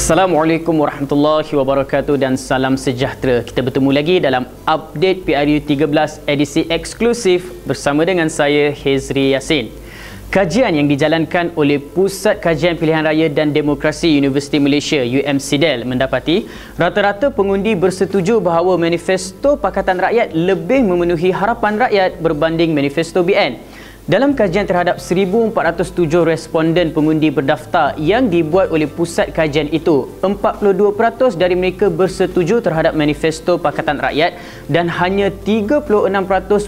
Assalamualaikum warahmatullahi wabarakatuh dan salam sejahtera. Kita bertemu lagi dalam update PRU 13 edisi eksklusif bersama dengan saya Hezri Yasin. Kajian yang dijalankan oleh Pusat Kajian Pilihan Raya dan Demokrasi Universiti Malaysia UMCDEL mendapati rata-rata pengundi bersetuju bahawa manifesto Pakatan Rakyat lebih memenuhi harapan rakyat berbanding manifesto BN. Dalam kajian terhadap 1,407 responden pengundi berdaftar yang dibuat oleh pusat kajian itu, 42% dari mereka bersetuju terhadap manifesto Pakatan Rakyat dan hanya 36%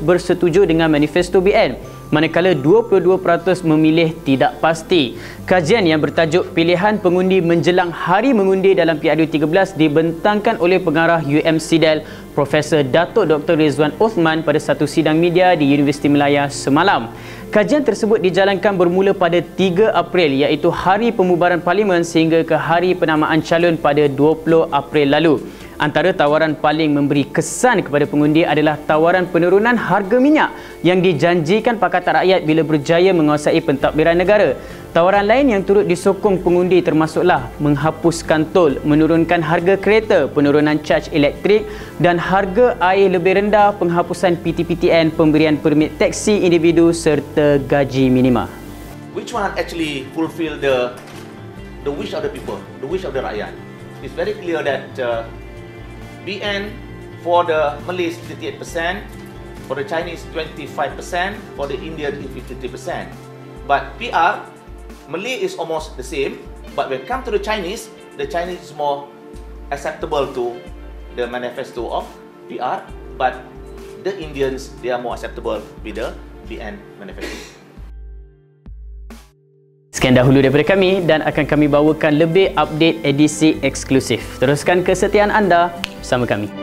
bersetuju dengan manifesto BN manakala 22% memilih tidak pasti. Kajian yang bertajuk Pilihan Pengundi Menjelang Hari Mengundi dalam PRU 13 dibentangkan oleh pengarah UMCDEL Profesor Datuk Dr. Rizwan Othman pada satu sidang media di Universiti Melaya semalam. Kajian tersebut dijalankan bermula pada 3 April iaitu hari pemubaran parlimen sehingga ke hari penamaan calon pada 20 April lalu. Antara tawaran paling memberi kesan kepada pengundi adalah tawaran penurunan harga minyak yang dijanjikan Pakatan Rakyat bila berjaya menguasai pentadbiran negara. Tawaran lain yang turut disokong pengundi termasuklah menghapuskan tol, menurunkan harga kereta, penurunan caj elektrik dan harga air lebih rendah, penghapusan PTPTN, pemberian permit teksi individu serta gaji minima. Which one actually fulfill the the wish of the people, the wish of the rakyat? It's very clear that uh, BN for the Malays 58%, for the Chinese 25%, for the Indian 50%. But PR, Malay is almost the same, but when it comes to the Chinese, the Chinese is more acceptable to the manifesto of PR, but the Indians, they are more acceptable with the BN manifesto. Sekian dahulu daripada kami dan akan kami bawakan lebih update edisi eksklusif. Teruskan kesetiaan anda bersama kami.